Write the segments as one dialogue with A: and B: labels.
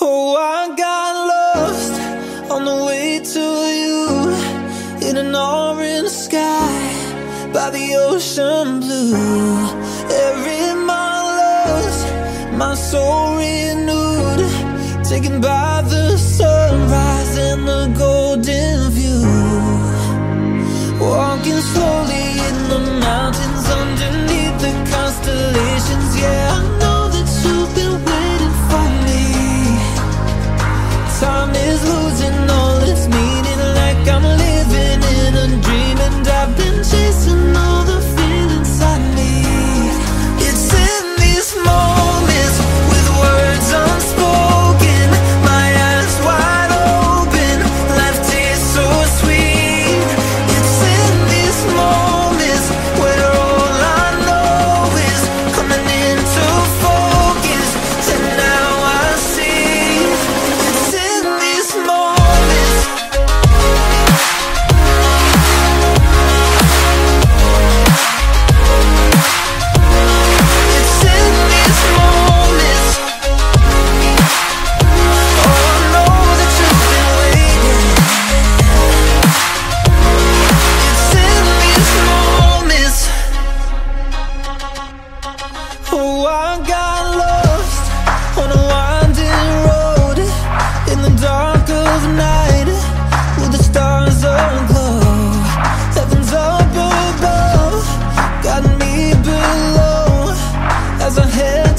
A: Oh, I got lost on the way to you in an orange sky by the ocean blue. Every mile lost, my soul renewed, taken by the sunrise and the golden view.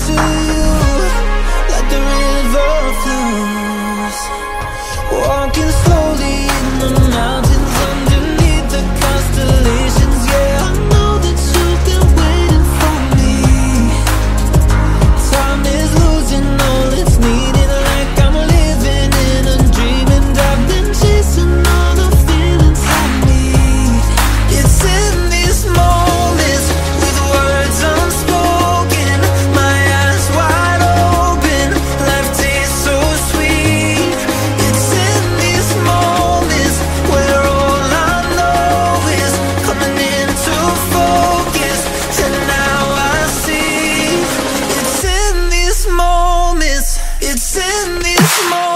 A: to you more.